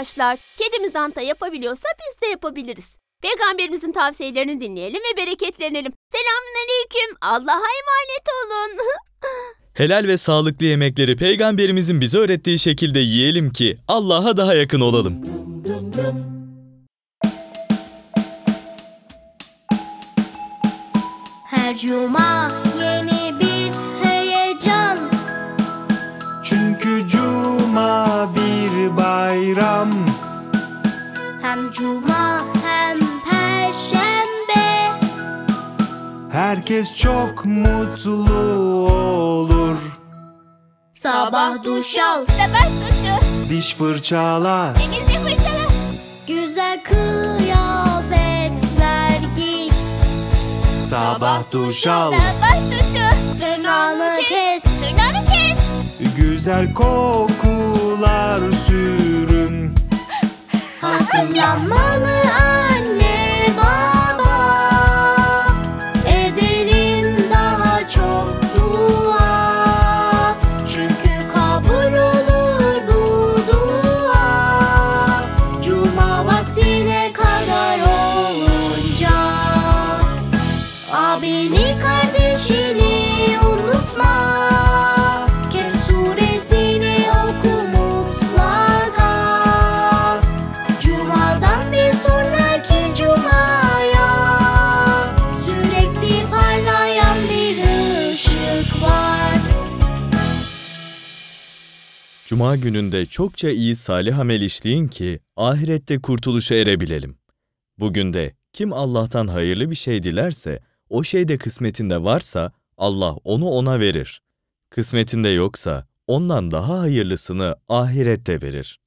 arkadaşlar, kedimiz Anta yapabiliyorsa biz de yapabiliriz. Peygamberimizin tavsiyelerini dinleyelim ve bereketlenelim. Selamünaleyküm. Allah'a emanet olun. Helal ve sağlıklı yemekleri peygamberimizin bize öğrettiği şekilde yiyelim ki Allah'a daha yakın olalım. Her cuma yeni bir heyecan Çünkü cuma bayram. Hem cuma hem perşembe. Herkes çok mutlu olur. Sabah duş al. Sabah duşu, Diş fırçala. Temizle fırçala. Güzel kıyafetler giy. Sabah duş al. Sabah duşu, Tırnağını kes. tırnağını kes. Güzel kokular sürün Hatırlanmalı anne Cuma gününde çokça iyi salih amel işleyin ki ahirette kurtuluşa erebilelim. Bugün de kim Allah'tan hayırlı bir şey dilerse, o şey de kısmetinde varsa Allah onu ona verir. Kısmetinde yoksa ondan daha hayırlısını ahirette verir.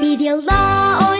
Bir yılda 12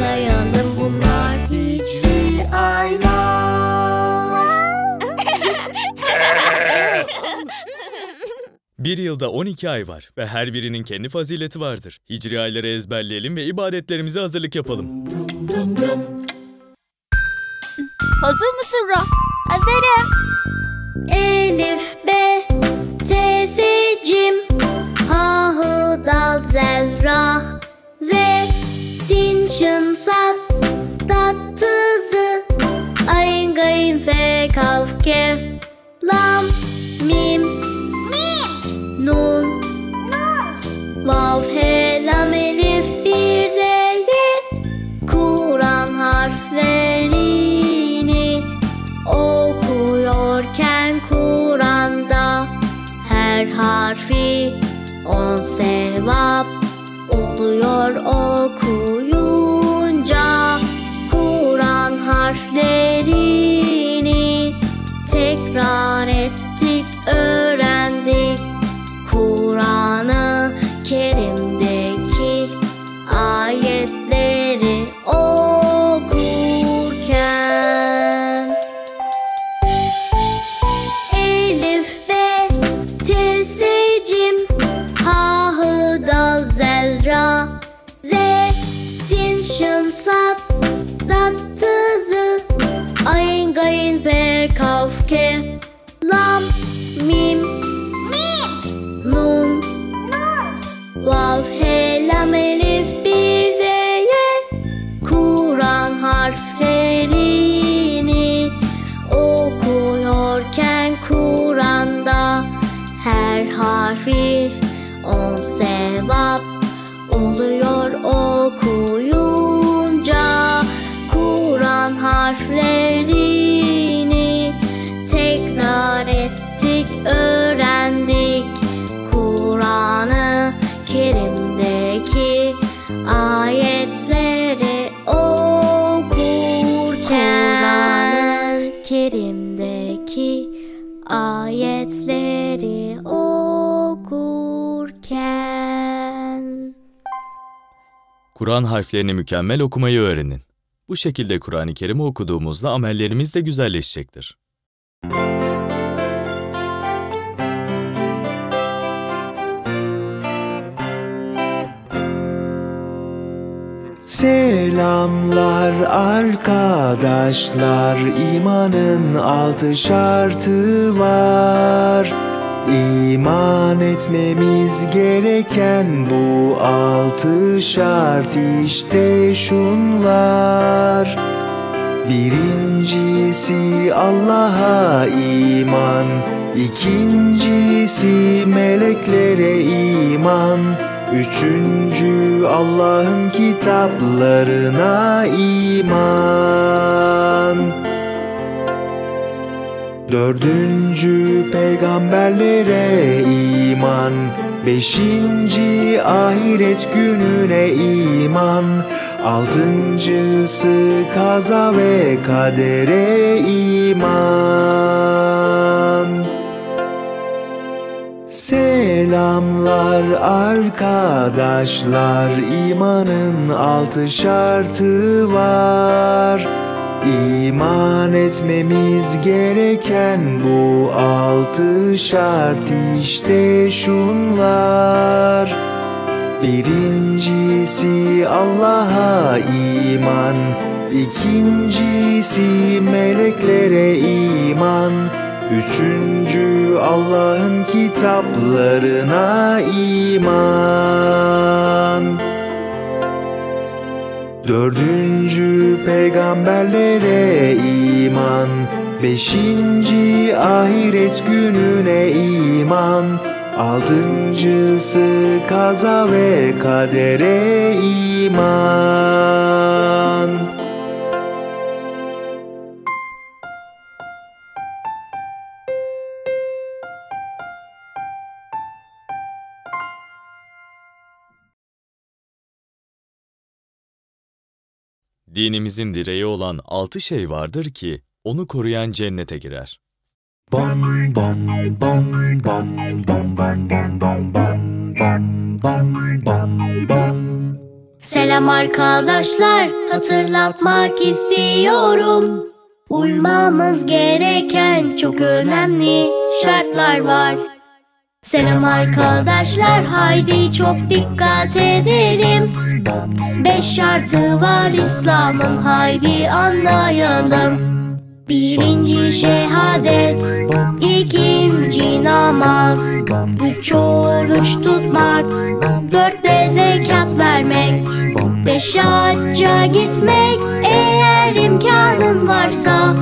hatırlayalım bunlar hicri aylar. Bir yılda 12 ay var ve her birinin kendi fazileti vardır. Hicri ayları ezberleyelim ve ibadetlerimize hazırlık yapalım. Hazır mısın Ra? Hazırım. Elif, B, T, S, Cim, harfi. On sevap oluyor okuyunca love him. Kur'an harflerini mükemmel okumayı öğrenin. Bu şekilde Kur'an-ı Kerim'i okuduğumuzda amellerimiz de güzelleşecektir. Selamlar arkadaşlar imanın altı şartı var İman etmemiz gereken bu altı şart işte şunlar. Birincisi Allah'a iman İkincisi meleklere iman. Üçüncü Allah'ın kitaplarına iman Dördüncü peygamberlere iman Beşinci ahiret gününe iman Altıncısı kaza ve kadere iman. Selamlar arkadaşlar imanın altı şartı var İman etmemiz gereken bu altı şart işte şunlar. Birincisi Allah'a iman İkincisi meleklere iman Üçüncü Allah'ın kitaplarına iman Dördüncü peygamberlere iman Beşinci ahiret gününe iman Altıncısı kaza ve kadere iman Dinimizin direği olan altı şey vardır ki onu koruyan cennete girer. Bom bom bom bom bom bom bom bom bom bom bom bom bom Selam arkadaşlar, hatırlatmak istiyorum. Uymamız gereken çok önemli şartlar var. Selam arkadaşlar, haydi çok dikkat edelim. Beş şartı var İslam'ın, haydi anlayalım. Birinci şehadet, ikinci namaz, üç oruç tutmak, dört de zekat vermek, beş hacca gitmek eğer imkanın varsa.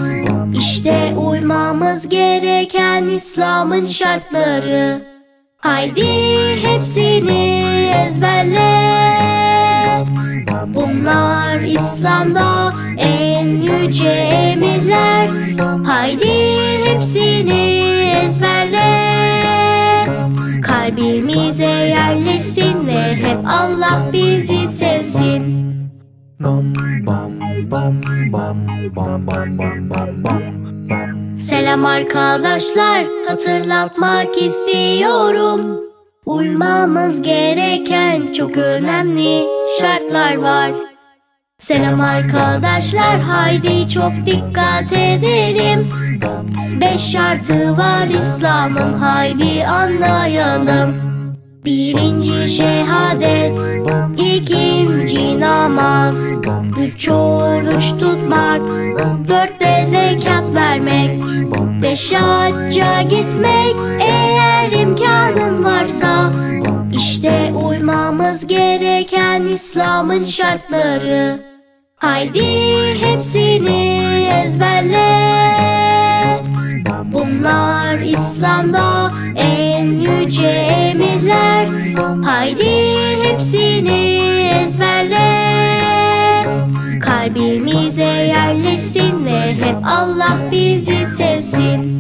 İşte uymamız gereken İslam'ın şartları. Haydi hepsini ezberle. Bunlar İslam'da en yüce emirler. Haydi hepsini ezberle. Kalbimize yerleşsin ve hep Allah bizi sevsin. bom bom bom bom bom bom bom bom bom Selam arkadaşlar, hatırlatmak istiyorum. Uymamız gereken çok önemli şartlar var. Selam arkadaşlar, haydi çok dikkat edelim. Beş şartı var İslam'ın, haydi anlayalım. Birinci şehadet, ikinci namaz, üç oruç tutmak, dört de zekat vermek, beş hacca gitmek eğer imkanın varsa. İşte uymamız gereken İslam'ın şartları. Haydi hepsini ezberle. Bunlar İslam'da en yüce emirler. Haydi hepsini ezberle. Kalbimize yerleşsin ve hep Allah bizi sevsin.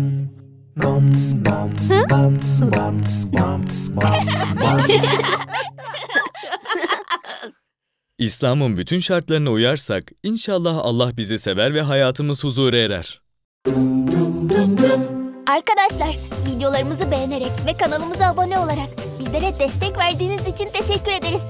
İslam'ın bütün şartlarına uyarsak inşallah Allah bizi sever ve hayatımız huzura erer. Arkadaşlar videolarımızı beğenerek ve kanalımıza abone olarak bizlere destek verdiğiniz için teşekkür ederiz.